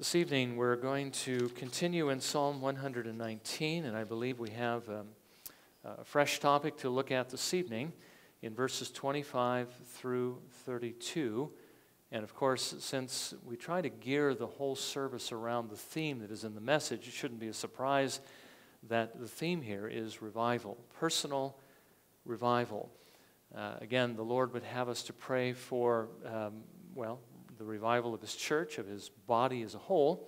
This evening, we're going to continue in Psalm 119, and I believe we have um, a fresh topic to look at this evening in verses 25 through 32. And of course, since we try to gear the whole service around the theme that is in the message, it shouldn't be a surprise that the theme here is revival, personal revival. Uh, again, the Lord would have us to pray for, um, well, the revival of his church, of his body as a whole.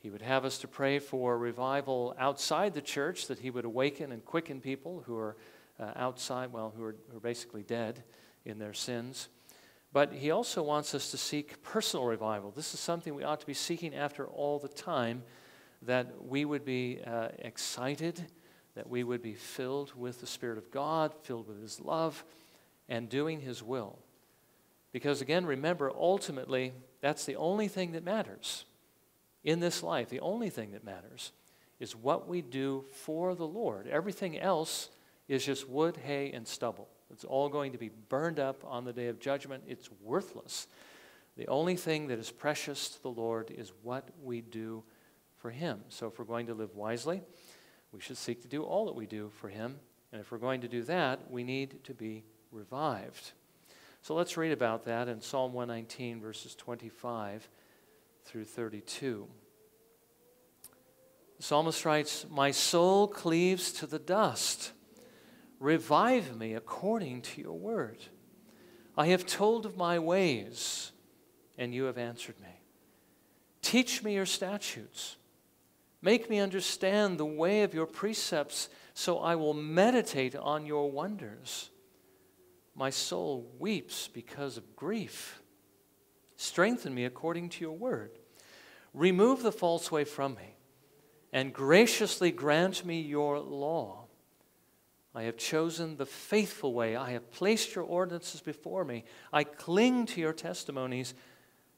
He would have us to pray for revival outside the church, that he would awaken and quicken people who are uh, outside, well, who are, who are basically dead in their sins. But he also wants us to seek personal revival. This is something we ought to be seeking after all the time, that we would be uh, excited, that we would be filled with the Spirit of God, filled with his love, and doing his will. Because again, remember, ultimately, that's the only thing that matters in this life. The only thing that matters is what we do for the Lord. Everything else is just wood, hay, and stubble. It's all going to be burned up on the day of judgment. It's worthless. The only thing that is precious to the Lord is what we do for Him. So if we're going to live wisely, we should seek to do all that we do for Him. And if we're going to do that, we need to be revived. So let's read about that in Psalm 119, verses 25 through 32. The psalmist writes, My soul cleaves to the dust. Revive me according to your word. I have told of my ways, and you have answered me. Teach me your statutes. Make me understand the way of your precepts, so I will meditate on your wonders. My soul weeps because of grief. Strengthen me according to your word. Remove the false way from me, and graciously grant me your law. I have chosen the faithful way. I have placed your ordinances before me. I cling to your testimonies.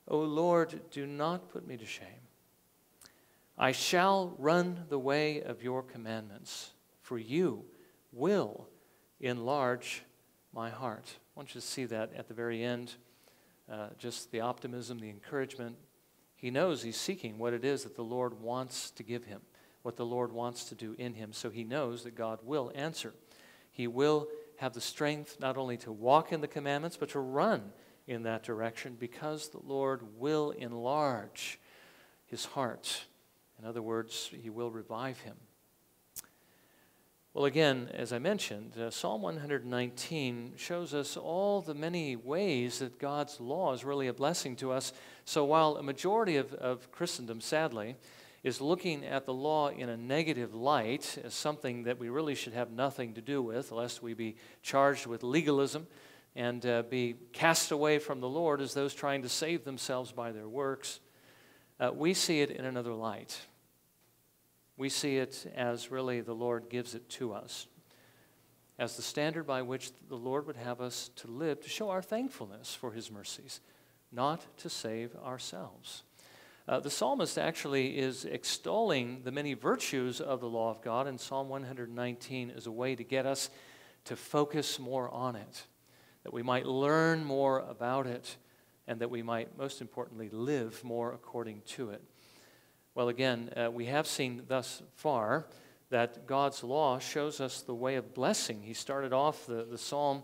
O Lord, do not put me to shame. I shall run the way of your commandments, for you will enlarge my heart. I want you to see that at the very end. Uh, just the optimism, the encouragement. He knows he's seeking what it is that the Lord wants to give him, what the Lord wants to do in him. So he knows that God will answer. He will have the strength not only to walk in the commandments, but to run in that direction because the Lord will enlarge his heart. In other words, he will revive him. Well, again, as I mentioned, uh, Psalm 119 shows us all the many ways that God's law is really a blessing to us. So while a majority of, of Christendom, sadly, is looking at the law in a negative light as something that we really should have nothing to do with, lest we be charged with legalism and uh, be cast away from the Lord as those trying to save themselves by their works, uh, we see it in another light we see it as really the Lord gives it to us, as the standard by which the Lord would have us to live, to show our thankfulness for his mercies, not to save ourselves. Uh, the psalmist actually is extolling the many virtues of the law of God in Psalm 119 as a way to get us to focus more on it, that we might learn more about it, and that we might, most importantly, live more according to it. Well, again, uh, we have seen thus far that God's law shows us the way of blessing. He started off the, the psalm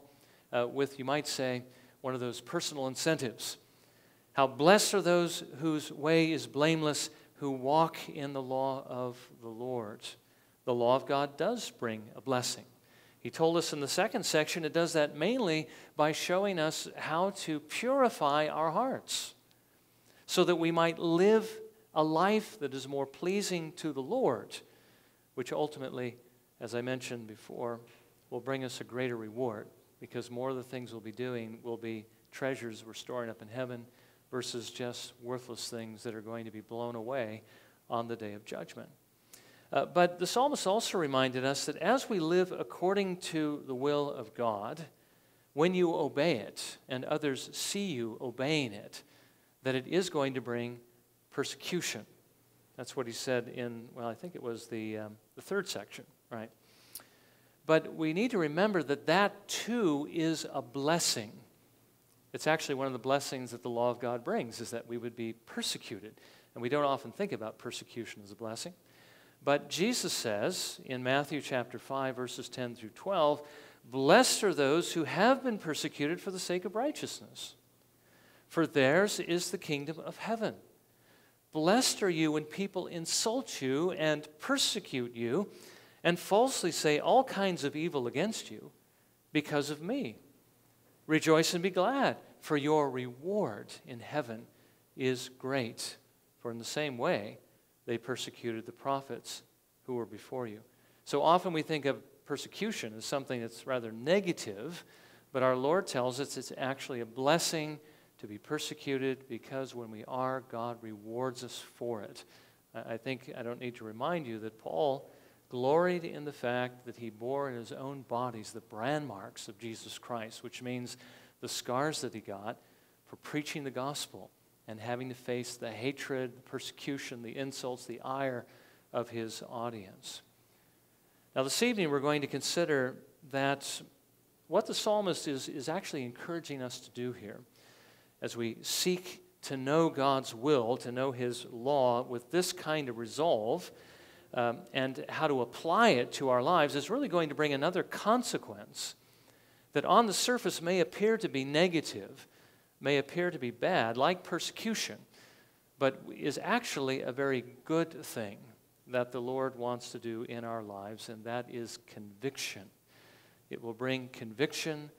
uh, with, you might say, one of those personal incentives. How blessed are those whose way is blameless, who walk in the law of the Lord. The law of God does bring a blessing. He told us in the second section it does that mainly by showing us how to purify our hearts so that we might live a life that is more pleasing to the Lord, which ultimately, as I mentioned before, will bring us a greater reward because more of the things we'll be doing will be treasures we're storing up in heaven versus just worthless things that are going to be blown away on the day of judgment. Uh, but the psalmist also reminded us that as we live according to the will of God, when you obey it and others see you obeying it, that it is going to bring persecution. That's what he said in, well, I think it was the, um, the third section, right? But we need to remember that that too is a blessing. It's actually one of the blessings that the law of God brings, is that we would be persecuted. And we don't often think about persecution as a blessing. But Jesus says in Matthew chapter 5, verses 10 through 12, Blessed are those who have been persecuted for the sake of righteousness, for theirs is the kingdom of heaven. Blessed are you when people insult you and persecute you and falsely say all kinds of evil against you because of me. Rejoice and be glad, for your reward in heaven is great. For in the same way, they persecuted the prophets who were before you. So often we think of persecution as something that's rather negative, but our Lord tells us it's actually a blessing to be persecuted because when we are, God rewards us for it. I think I don't need to remind you that Paul gloried in the fact that he bore in his own bodies the brand marks of Jesus Christ, which means the scars that he got for preaching the gospel and having to face the hatred, the persecution, the insults, the ire of his audience. Now, this evening, we're going to consider that what the psalmist is, is actually encouraging us to do here as we seek to know God's will, to know his law with this kind of resolve, um, and how to apply it to our lives is really going to bring another consequence that on the surface may appear to be negative may appear to be bad, like persecution, but is actually a very good thing that the Lord wants to do in our lives, and that is conviction. It will bring conviction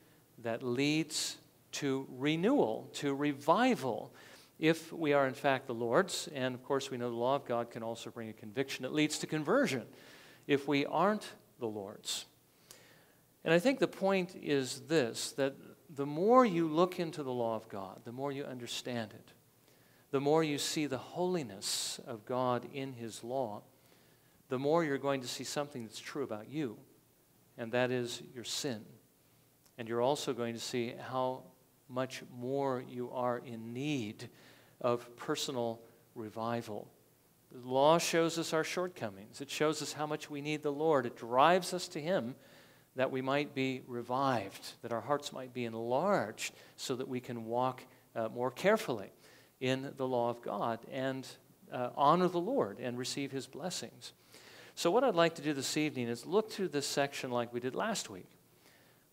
that leads to renewal, to revival, if we are in fact the Lord's. And of course, we know the law of God can also bring a conviction that leads to conversion if we aren't the Lord's. And I think the point is this that the more you look into the law of God, the more you understand it, the more you see the holiness of God in His law, the more you're going to see something that's true about you, and that is your sin. And you're also going to see how much more you are in need of personal revival. The law shows us our shortcomings, it shows us how much we need the Lord, it drives us to Him that we might be revived, that our hearts might be enlarged, so that we can walk uh, more carefully in the law of God and uh, honor the Lord and receive his blessings. So, what I'd like to do this evening is look through this section like we did last week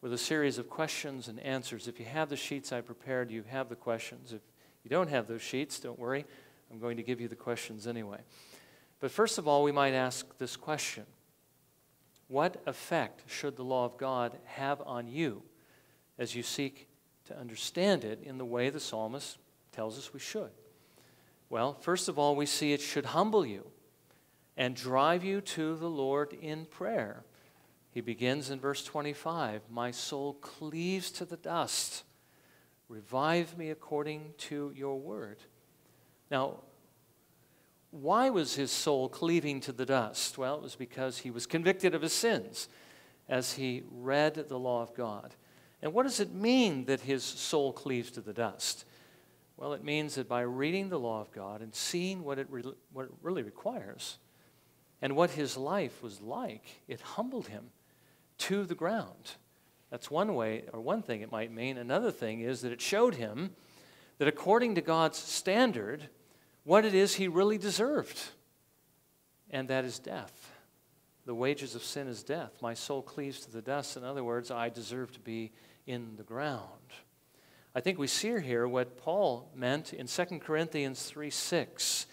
with a series of questions and answers. If you have the sheets I prepared, you have the questions. If you don't have those sheets, don't worry. I'm going to give you the questions anyway. But first of all, we might ask this question what effect should the law of God have on you as you seek to understand it in the way the psalmist tells us we should? Well, first of all, we see it should humble you and drive you to the Lord in prayer. He begins in verse 25 My soul cleaves to the dust. Revive me according to your word. Now, why was his soul cleaving to the dust? Well, it was because he was convicted of his sins as he read the law of God. And what does it mean that his soul cleaves to the dust? Well, it means that by reading the law of God and seeing what it, re- what it really requires and what his life was like, it humbled him to the ground. That's one way, or one thing it might mean. Another thing is that it showed him that according to God's standard, what it is he really deserved, and that is death. The wages of sin is death. My soul cleaves to the dust. In other words, I deserve to be in the ground. I think we see here what Paul meant in 2 Corinthians 3 6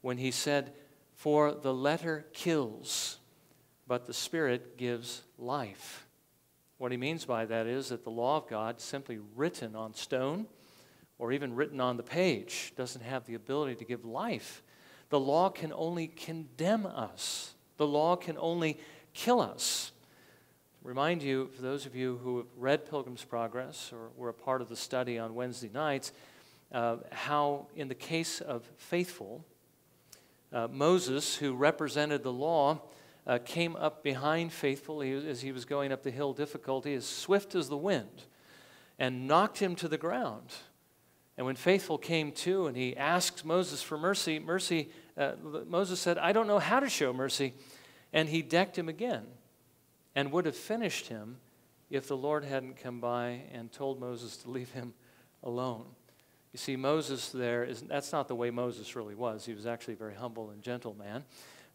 when he said, For the letter kills, but the Spirit gives life. What he means by that is that the law of God, simply written on stone, or even written on the page doesn't have the ability to give life. The law can only condemn us, the law can only kill us. Remind you, for those of you who have read Pilgrim's Progress or were a part of the study on Wednesday nights, uh, how in the case of faithful, uh, Moses, who represented the law, uh, came up behind faithful as he was going up the hill difficulty, as swift as the wind, and knocked him to the ground. And when Faithful came to and he asked Moses for mercy, mercy uh, Moses said, I don't know how to show mercy. And he decked him again and would have finished him if the Lord hadn't come by and told Moses to leave him alone. You see, Moses there is that's not the way Moses really was. He was actually a very humble and gentle man.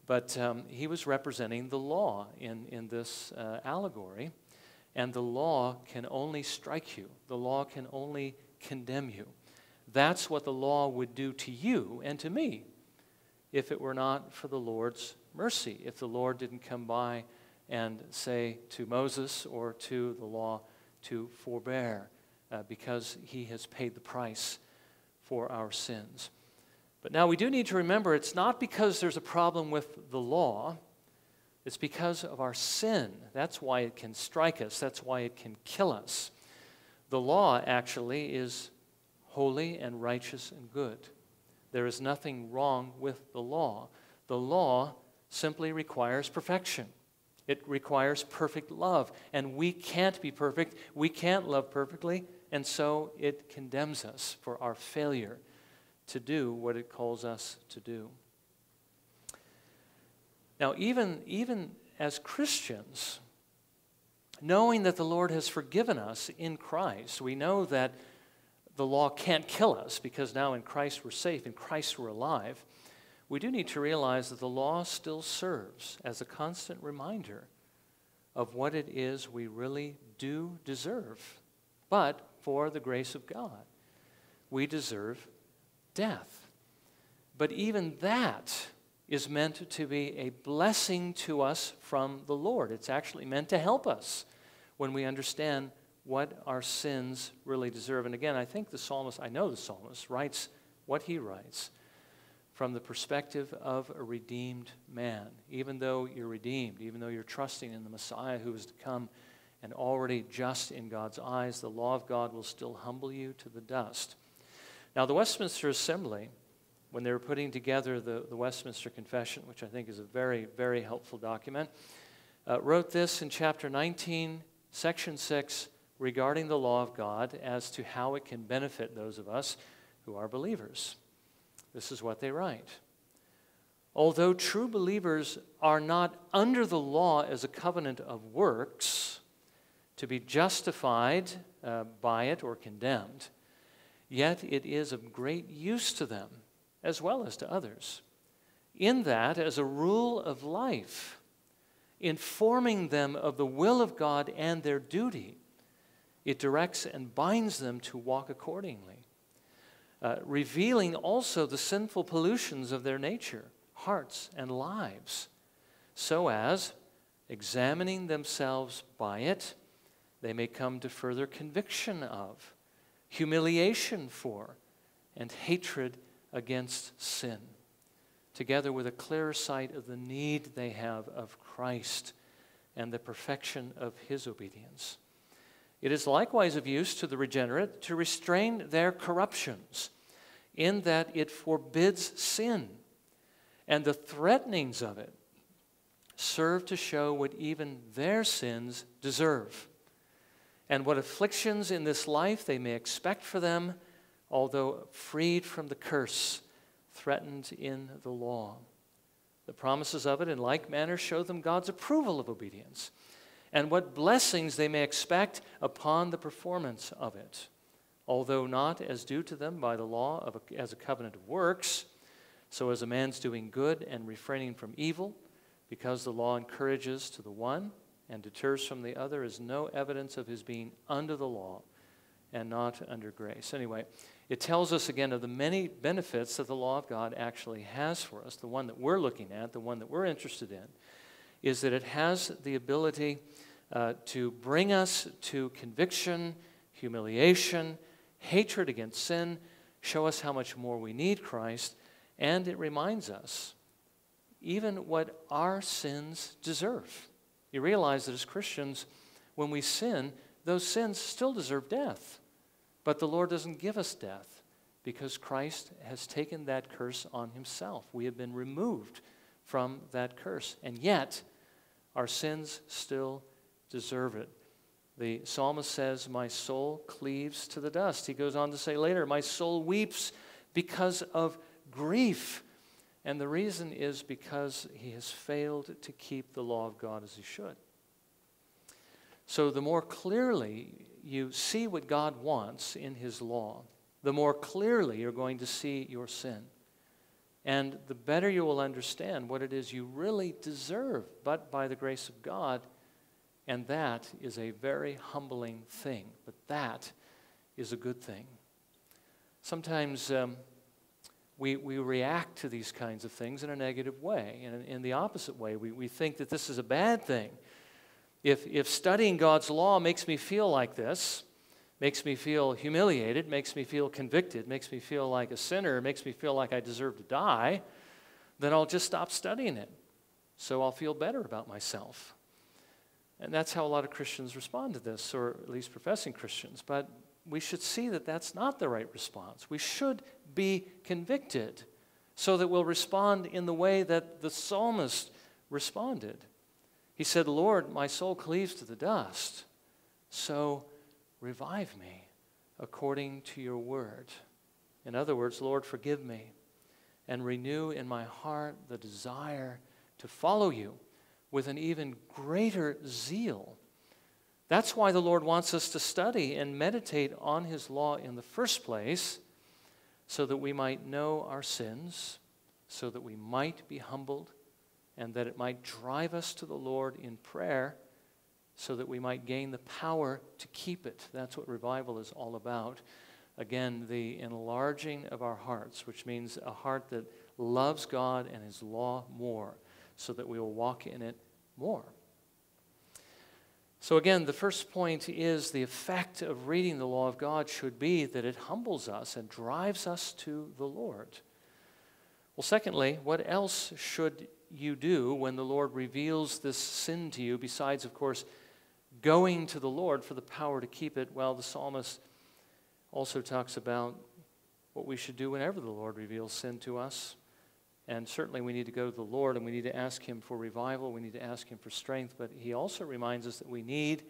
But um, he was representing the law in, in this uh, allegory. And the law can only strike you, the law can only condemn you. That's what the law would do to you and to me if it were not for the Lord's mercy, if the Lord didn't come by and say to Moses or to the law to forbear uh, because he has paid the price for our sins. But now we do need to remember it's not because there's a problem with the law, it's because of our sin. That's why it can strike us, that's why it can kill us. The law actually is holy and righteous and good. There is nothing wrong with the law. The law simply requires perfection. It requires perfect love. And we can't be perfect. We can't love perfectly. And so it condemns us for our failure to do what it calls us to do. Now, even, even as Christians, knowing that the Lord has forgiven us in Christ, we know that the law can't kill us because now in Christ we're safe, in Christ we're alive. We do need to realize that the law still serves as a constant reminder of what it is we really do deserve. But for the grace of God, we deserve death. But even that is meant to be a blessing to us from the Lord. It's actually meant to help us when we understand what our sins really deserve. And again, I think the psalmist, I know the psalmist, writes what he writes from the perspective of a redeemed man. Even though you're redeemed, even though you're trusting in the Messiah who is to come and already just in God's eyes, the law of God will still humble you to the dust. Now, the Westminster Assembly, when they were putting together the, the Westminster Confession, which I think is a very, very helpful document, uh, wrote this in chapter 19, section 6 regarding the law of God as to how it can benefit those of us who are believers. This is what they write. Although true believers are not under the law as a covenant of works to be justified uh, by it or condemned, yet it is of great use to them as well as to others. In that, as a rule of life, informing them of the will of God and their duty it directs and binds them to walk accordingly, uh, revealing also the sinful pollutions of their nature, hearts, and lives, so as, examining themselves by it, they may come to further conviction of, humiliation for, and hatred against sin, together with a clearer sight of the need they have of Christ and the perfection of his obedience. It is likewise of use to the regenerate to restrain their corruptions, in that it forbids sin, and the threatenings of it serve to show what even their sins deserve, and what afflictions in this life they may expect for them, although freed from the curse threatened in the law. The promises of it, in like manner, show them God's approval of obedience and what blessings they may expect upon the performance of it, although not as due to them by the law of a, as a covenant of works, so as a man's doing good and refraining from evil, because the law encourages to the one and deters from the other, is no evidence of his being under the law and not under grace. Anyway, it tells us again of the many benefits that the law of God actually has for us. The one that we're looking at, the one that we're interested in, is that it has the ability uh, to bring us to conviction, humiliation, hatred against sin, show us how much more we need Christ, and it reminds us even what our sins deserve. You realize that as Christians, when we sin, those sins still deserve death. But the Lord doesn't give us death because Christ has taken that curse on himself. We have been removed from that curse. And yet, our sins still deserve it. The psalmist says, My soul cleaves to the dust. He goes on to say later, My soul weeps because of grief. And the reason is because he has failed to keep the law of God as he should. So, the more clearly you see what God wants in his law, the more clearly you're going to see your sin. And the better you will understand what it is you really deserve, but by the grace of God. And that is a very humbling thing, but that is a good thing. Sometimes um, we, we react to these kinds of things in a negative way, in, in the opposite way. We, we think that this is a bad thing. If, if studying God's law makes me feel like this, makes me feel humiliated, makes me feel convicted, makes me feel like a sinner, makes me feel like I deserve to die, then I'll just stop studying it. So I'll feel better about myself. And that's how a lot of Christians respond to this, or at least professing Christians. But we should see that that's not the right response. We should be convicted so that we'll respond in the way that the psalmist responded. He said, Lord, my soul cleaves to the dust. So Revive me according to your word. In other words, Lord, forgive me and renew in my heart the desire to follow you with an even greater zeal. That's why the Lord wants us to study and meditate on His law in the first place, so that we might know our sins, so that we might be humbled, and that it might drive us to the Lord in prayer so that we might gain the power to keep it. That's what revival is all about. Again, the enlarging of our hearts, which means a heart that loves God and His law more, so that we will walk in it more. So, again, the first point is the effect of reading the law of God should be that it humbles us and drives us to the Lord. Well, secondly, what else should you do when the Lord reveals this sin to you, besides, of course, going to the Lord for the power to keep it. Well, the psalmist also talks about what we should do whenever the Lord reveals sin to us. And certainly we need to go to the Lord and we need to ask Him for revival. We need to ask Him for strength. But He also reminds us that we need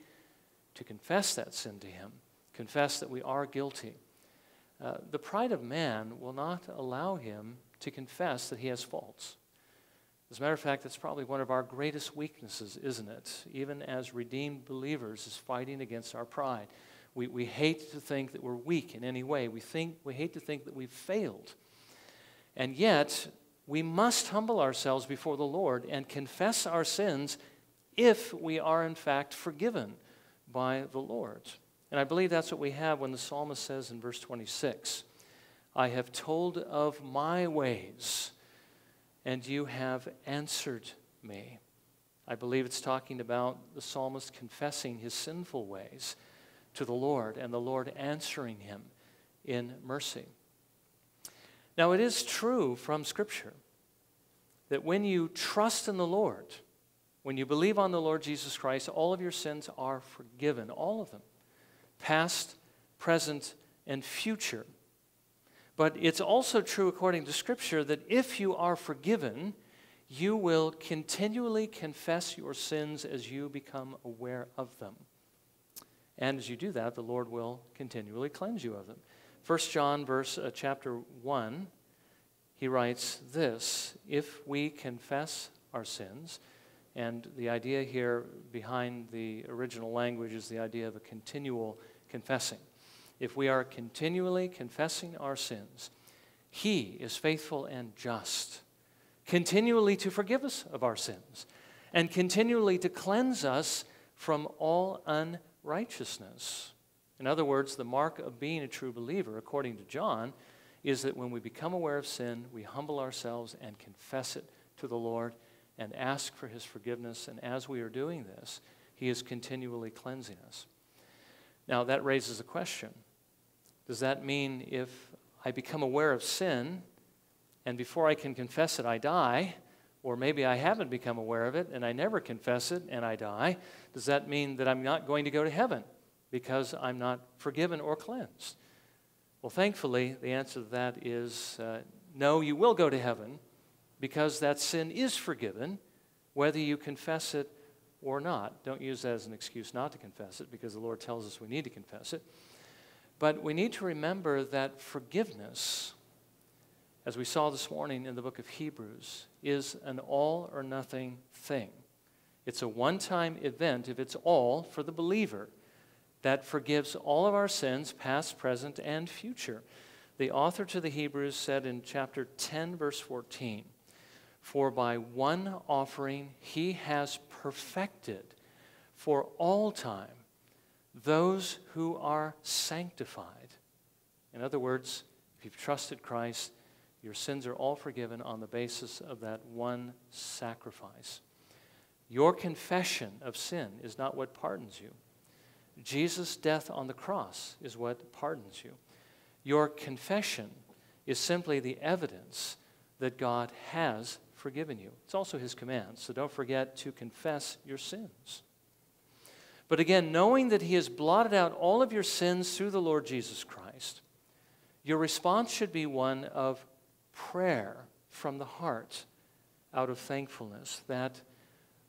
to confess that sin to Him, confess that we are guilty. Uh, the pride of man will not allow him to confess that he has faults. As a matter of fact, that's probably one of our greatest weaknesses, isn't it? Even as redeemed believers, is fighting against our pride. We, we hate to think that we're weak in any way. We, think, we hate to think that we've failed. And yet, we must humble ourselves before the Lord and confess our sins if we are, in fact, forgiven by the Lord. And I believe that's what we have when the psalmist says in verse 26 I have told of my ways and you have answered me. I believe it's talking about the psalmist confessing his sinful ways to the Lord and the Lord answering him in mercy. Now, it is true from Scripture that when you trust in the Lord, when you believe on the Lord Jesus Christ, all of your sins are forgiven, all of them, past, present, and future. But it's also true, according to Scripture, that if you are forgiven, you will continually confess your sins as you become aware of them. And as you do that, the Lord will continually cleanse you of them. 1 John verse uh, chapter 1 he writes this, if we confess our sins, and the idea here behind the original language is the idea of a continual confessing if we are continually confessing our sins, He is faithful and just, continually to forgive us of our sins, and continually to cleanse us from all unrighteousness. In other words, the mark of being a true believer, according to John, is that when we become aware of sin, we humble ourselves and confess it to the Lord and ask for His forgiveness. And as we are doing this, He is continually cleansing us. Now, that raises a question does that mean if I become aware of sin and before I can confess it, I die? Or maybe I haven't become aware of it and I never confess it and I die. Does that mean that I'm not going to go to heaven because I'm not forgiven or cleansed? Well, thankfully, the answer to that is uh, no, you will go to heaven because that sin is forgiven, whether you confess it or not. Don't use that as an excuse not to confess it because the Lord tells us we need to confess it. But we need to remember that forgiveness, as we saw this morning in the book of Hebrews, is an all or nothing thing. It's a one time event if it's all for the believer. That forgives all of our sins, past, present, and future. The author to the Hebrews said in chapter 10, verse 14, For by one offering he has perfected for all time those who are sanctified. In other words, if you've trusted Christ, your sins are all forgiven on the basis of that one sacrifice. Your confession of sin is not what pardons you. Jesus' death on the cross is what pardons you. Your confession is simply the evidence that God has forgiven you. It's also his command, so don't forget to confess your sins. But again, knowing that he has blotted out all of your sins through the Lord Jesus Christ, your response should be one of prayer from the heart out of thankfulness that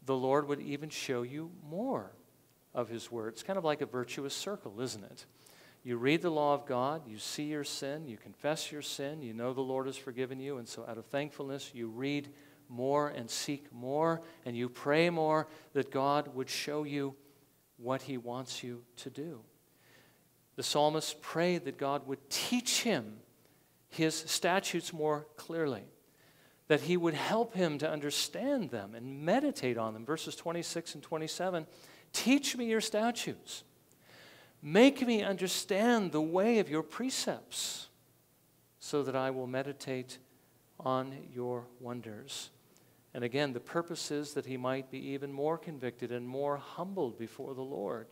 the Lord would even show you more of His Word. It's kind of like a virtuous circle, isn't it? You read the law of God, you see your sin, you confess your sin, you know the Lord has forgiven you, and so out of thankfulness, you read more and seek more, and you pray more that God would show you what He wants you to do. The psalmist prayed that God would teach him his statutes more clearly, that he would help him to understand them and meditate on them. Verses 26 and 27 Teach me your statutes, make me understand the way of your precepts, so that I will meditate on your wonders. And again, the purpose is that he might be even more convicted and more humbled before the Lord,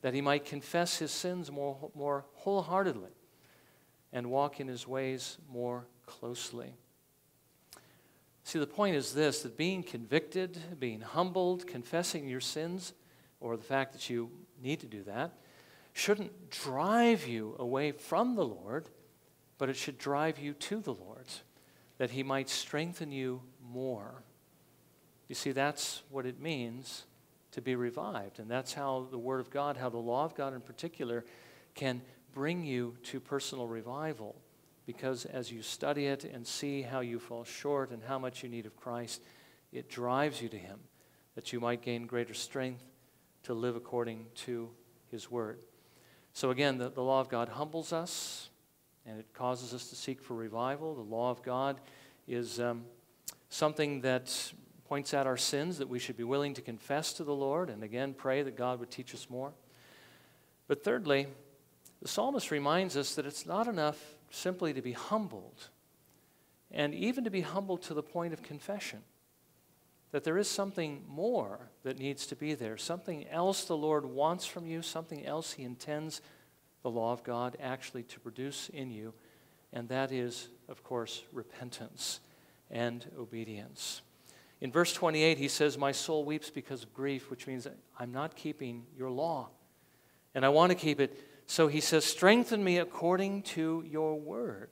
that he might confess his sins more, more wholeheartedly and walk in his ways more closely. See, the point is this that being convicted, being humbled, confessing your sins, or the fact that you need to do that, shouldn't drive you away from the Lord, but it should drive you to the Lord, that He might strengthen you more. You see, that's what it means to be revived. And that's how the Word of God, how the law of God in particular, can bring you to personal revival. Because as you study it and see how you fall short and how much you need of Christ, it drives you to Him that you might gain greater strength to live according to His Word. So, again, the, the law of God humbles us and it causes us to seek for revival. The law of God is um, something that points out our sins that we should be willing to confess to the Lord and again pray that God would teach us more. But thirdly, the psalmist reminds us that it's not enough simply to be humbled, and even to be humbled to the point of confession. That there is something more that needs to be there, something else the Lord wants from you, something else He intends the law of God actually to produce in you, and that is, of course, repentance and obedience. In verse 28, he says, My soul weeps because of grief, which means I'm not keeping your law. And I want to keep it so he says, Strengthen me according to your word.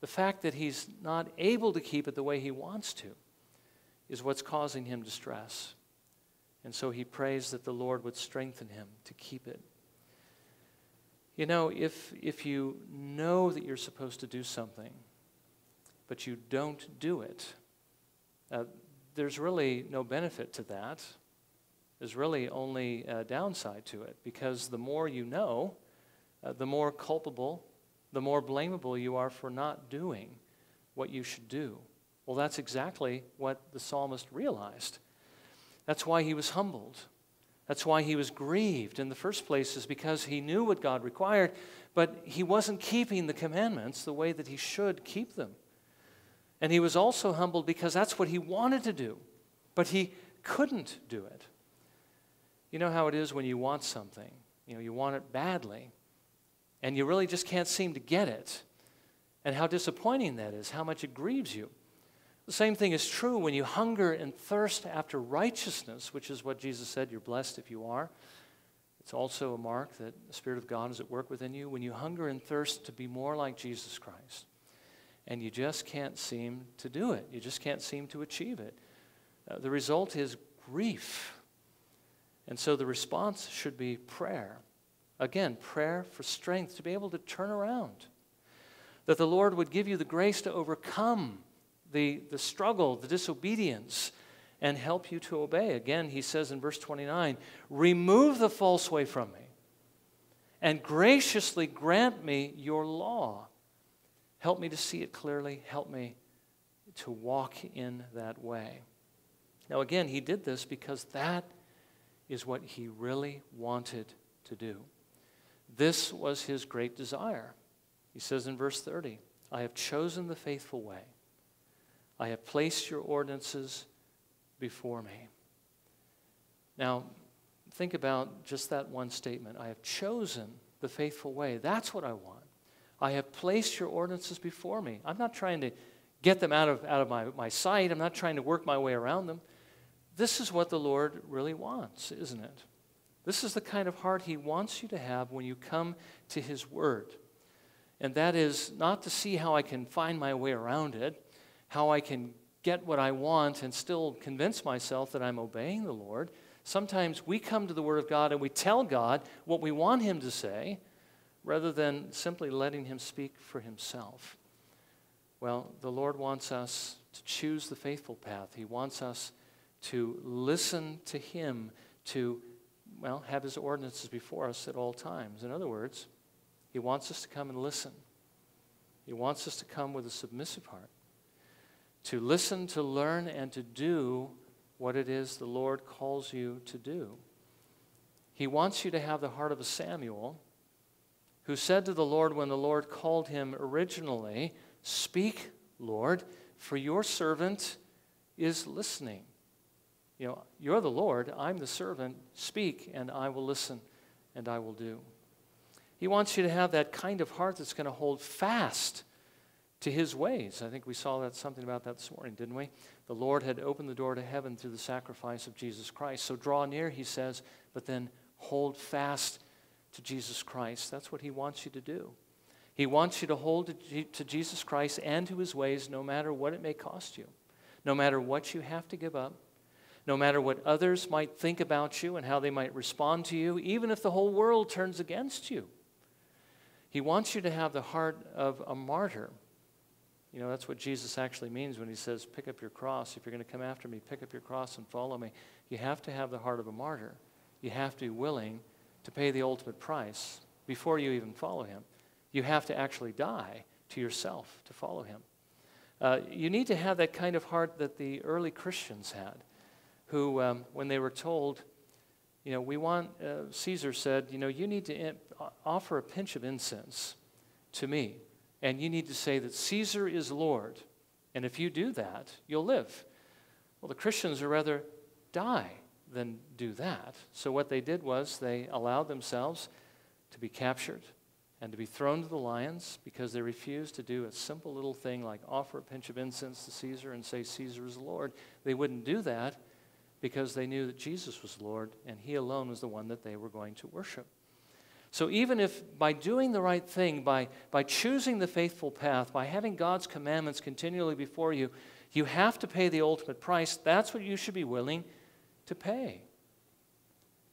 The fact that he's not able to keep it the way he wants to is what's causing him distress. And so he prays that the Lord would strengthen him to keep it. You know, if, if you know that you're supposed to do something, but you don't do it, uh, there's really no benefit to that there's really only a downside to it because the more you know, uh, the more culpable, the more blamable you are for not doing what you should do. Well, that's exactly what the psalmist realized. That's why he was humbled. That's why he was grieved in the first place, is because he knew what God required, but he wasn't keeping the commandments the way that he should keep them. And he was also humbled because that's what he wanted to do, but he couldn't do it. You know how it is when you want something, you know, you want it badly, and you really just can't seem to get it. And how disappointing that is, how much it grieves you. The same thing is true when you hunger and thirst after righteousness, which is what Jesus said, you're blessed if you are. It's also a mark that the Spirit of God is at work within you. When you hunger and thirst to be more like Jesus Christ, and you just can't seem to do it, you just can't seem to achieve it, uh, the result is grief and so the response should be prayer. Again, prayer for strength to be able to turn around. That the Lord would give you the grace to overcome the, the struggle, the disobedience, and help you to obey. Again, he says in verse 29 Remove the false way from me and graciously grant me your law. Help me to see it clearly. Help me to walk in that way. Now, again, he did this because that is what he really wanted to do. This was his great desire. He says in verse 30 I have chosen the faithful way, I have placed your ordinances before me. Now, think about just that one statement I have chosen the faithful way. That's what I want. I have placed your ordinances before me. I'm not trying to get them out of, out of my, my sight, I'm not trying to work my way around them. This is what the Lord really wants, isn't it? This is the kind of heart He wants you to have when you come to His Word. And that is not to see how I can find my way around it, how I can get what I want and still convince myself that I'm obeying the Lord. Sometimes we come to the Word of God and we tell God what we want Him to say rather than simply letting Him speak for Himself. Well, the Lord wants us to choose the faithful path. He wants us to listen to Him, to, well, have His ordinances before us at all times. In other words, He wants us to come and listen. He wants us to come with a submissive heart, to listen, to learn, and to do what it is the Lord calls you to do. He wants you to have the heart of a Samuel who said to the Lord when the Lord called him originally, Speak, Lord, for your servant is listening. You know, you're the Lord, I'm the servant. Speak, and I will listen, and I will do. He wants you to have that kind of heart that's going to hold fast to his ways. I think we saw that something about that this morning, didn't we? The Lord had opened the door to heaven through the sacrifice of Jesus Christ. So draw near, he says, but then hold fast to Jesus Christ. That's what he wants you to do. He wants you to hold to Jesus Christ and to his ways no matter what it may cost you, no matter what you have to give up, no matter what others might think about you and how they might respond to you, even if the whole world turns against you. He wants you to have the heart of a martyr. You know, that's what Jesus actually means when he says, Pick up your cross. If you're going to come after me, pick up your cross and follow me. You have to have the heart of a martyr. You have to be willing to pay the ultimate price before you even follow him. You have to actually die to yourself to follow him. Uh, you need to have that kind of heart that the early Christians had who, um, when they were told, you know, we want, uh, Caesar said, you know, you need to in- offer a pinch of incense to me, and you need to say that Caesar is Lord. And if you do that, you'll live. Well, the Christians would rather die than do that. So what they did was they allowed themselves to be captured and to be thrown to the lions because they refused to do a simple little thing like offer a pinch of incense to Caesar and say Caesar is Lord. They wouldn't do that because they knew that Jesus was Lord and He alone was the one that they were going to worship. So, even if by doing the right thing, by, by choosing the faithful path, by having God's commandments continually before you, you have to pay the ultimate price, that's what you should be willing to pay.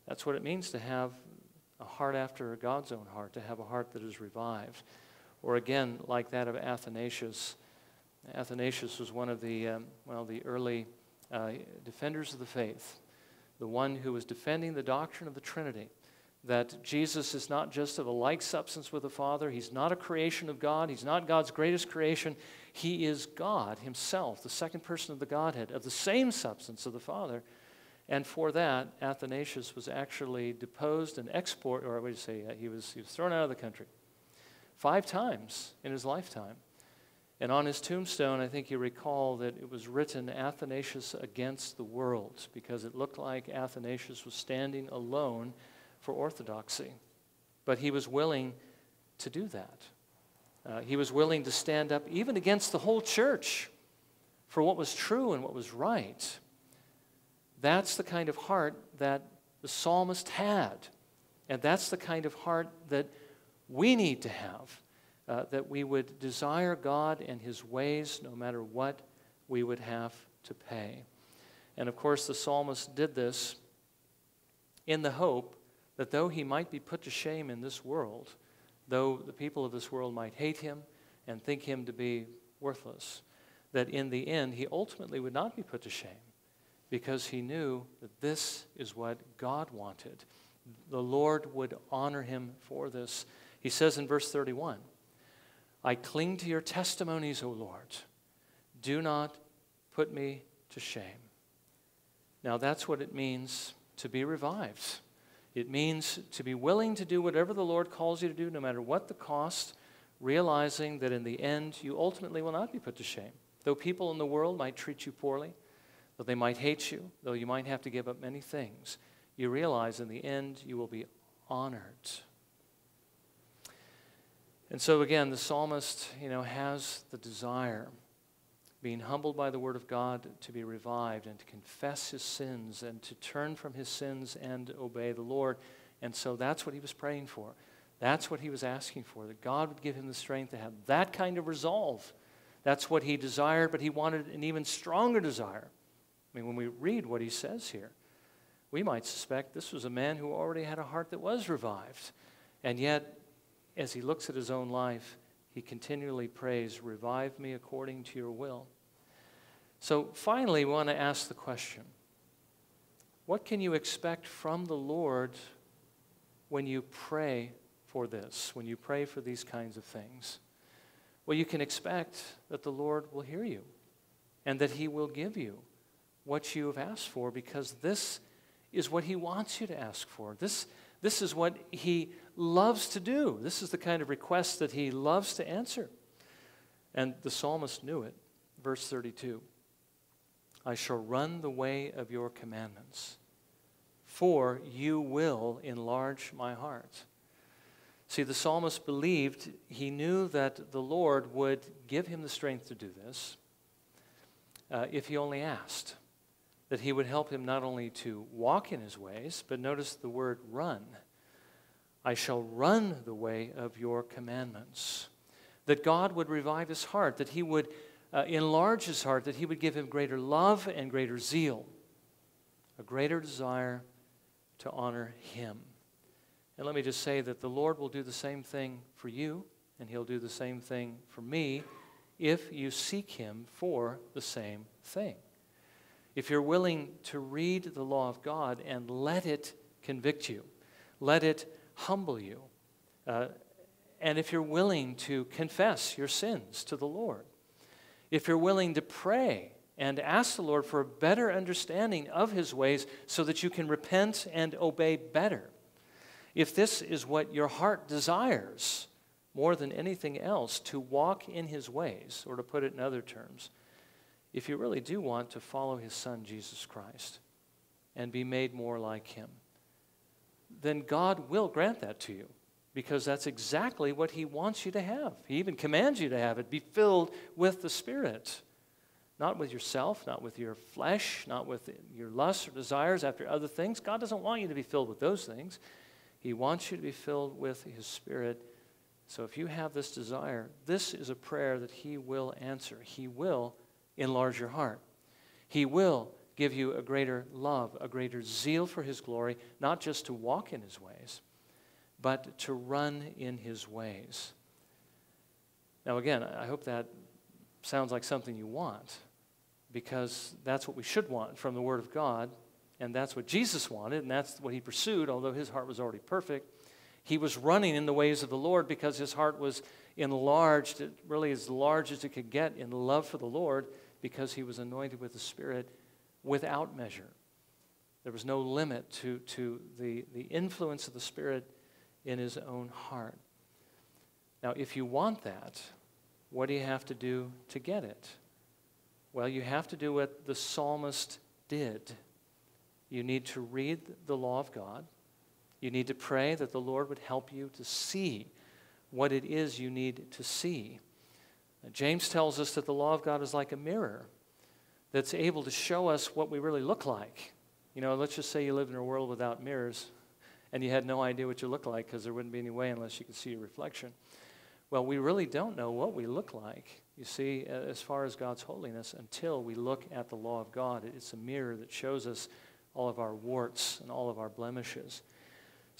That's what it means to have a heart after God's own heart, to have a heart that is revived. Or again, like that of Athanasius. Athanasius was one of the, um, well, the early uh, defenders of the faith, the one who was defending the doctrine of the Trinity, that Jesus is not just of a like substance with the Father, he's not a creation of God, he's not God's greatest creation, he is God himself, the second person of the Godhead, of the same substance of the Father. And for that, Athanasius was actually deposed and export, or do you say, he was, he was thrown out of the country five times in his lifetime. And on his tombstone, I think you recall that it was written Athanasius against the world because it looked like Athanasius was standing alone for orthodoxy. But he was willing to do that. Uh, he was willing to stand up even against the whole church for what was true and what was right. That's the kind of heart that the psalmist had. And that's the kind of heart that we need to have uh, that we would desire God and His ways no matter what we would have to pay. And of course, the psalmist did this in the hope that though he might be put to shame in this world, though the people of this world might hate him and think him to be worthless, that in the end he ultimately would not be put to shame because he knew that this is what God wanted. The Lord would honor him for this. He says in verse 31 I cling to your testimonies, O Lord. Do not put me to shame. Now, that's what it means to be revived. It means to be willing to do whatever the Lord calls you to do, no matter what the cost, realizing that in the end, you ultimately will not be put to shame. Though people in the world might treat you poorly, though they might hate you, though you might have to give up many things, you realize in the end you will be honored. And so again, the psalmist, you know, has the desire, being humbled by the word of God, to be revived and to confess his sins and to turn from his sins and obey the Lord. And so that's what he was praying for. That's what he was asking for, that God would give him the strength to have that kind of resolve. That's what he desired, but he wanted an even stronger desire. I mean, when we read what he says here, we might suspect this was a man who already had a heart that was revived. And yet, as he looks at his own life, he continually prays, Revive me according to your will. So finally, we want to ask the question What can you expect from the Lord when you pray for this, when you pray for these kinds of things? Well, you can expect that the Lord will hear you and that he will give you what you have asked for because this is what he wants you to ask for. This, this is what he loves to do. This is the kind of request that he loves to answer. And the psalmist knew it. Verse 32 I shall run the way of your commandments, for you will enlarge my heart. See, the psalmist believed, he knew that the Lord would give him the strength to do this uh, if he only asked. That he would help him not only to walk in his ways, but notice the word run. I shall run the way of your commandments. That God would revive his heart, that he would uh, enlarge his heart, that he would give him greater love and greater zeal, a greater desire to honor him. And let me just say that the Lord will do the same thing for you, and he'll do the same thing for me if you seek him for the same thing. If you're willing to read the law of God and let it convict you, let it humble you. Uh, and if you're willing to confess your sins to the Lord, if you're willing to pray and ask the Lord for a better understanding of his ways so that you can repent and obey better, if this is what your heart desires more than anything else, to walk in his ways, or to put it in other terms, if you really do want to follow his son, Jesus Christ, and be made more like him, then God will grant that to you because that's exactly what He wants you to have. He even commands you to have it be filled with the Spirit. Not with yourself, not with your flesh, not with your lusts or desires after other things. God doesn't want you to be filled with those things. He wants you to be filled with His Spirit. So if you have this desire, this is a prayer that He will answer. He will enlarge your heart. He will give you a greater love, a greater zeal for His glory, not just to walk in His ways, but to run in His ways. Now, again, I hope that sounds like something you want, because that's what we should want from the Word of God, and that's what Jesus wanted, and that's what He pursued, although His heart was already perfect. He was running in the ways of the Lord because his heart was enlarged, really as large as it could get in love for the Lord, because he was anointed with the Spirit without measure. There was no limit to, to the, the influence of the Spirit in his own heart. Now, if you want that, what do you have to do to get it? Well, you have to do what the psalmist did. You need to read the law of God. You need to pray that the Lord would help you to see what it is you need to see. James tells us that the law of God is like a mirror that's able to show us what we really look like. You know, let's just say you live in a world without mirrors and you had no idea what you look like because there wouldn't be any way unless you could see your reflection. Well, we really don't know what we look like, you see, as far as God's holiness until we look at the law of God. It's a mirror that shows us all of our warts and all of our blemishes.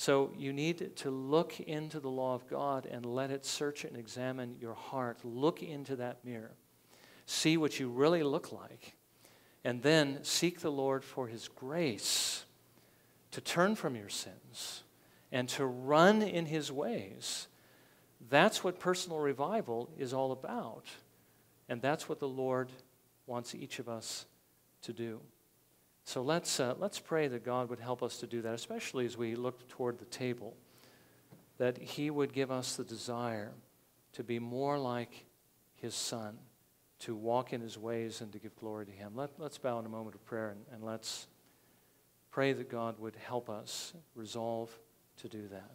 So you need to look into the law of God and let it search and examine your heart. Look into that mirror. See what you really look like and then seek the Lord for his grace to turn from your sins and to run in his ways. That's what personal revival is all about. And that's what the Lord wants each of us to do. So let's, uh, let's pray that God would help us to do that, especially as we look toward the table, that He would give us the desire to be more like His Son, to walk in His ways and to give glory to Him. Let, let's bow in a moment of prayer and, and let's pray that God would help us resolve to do that.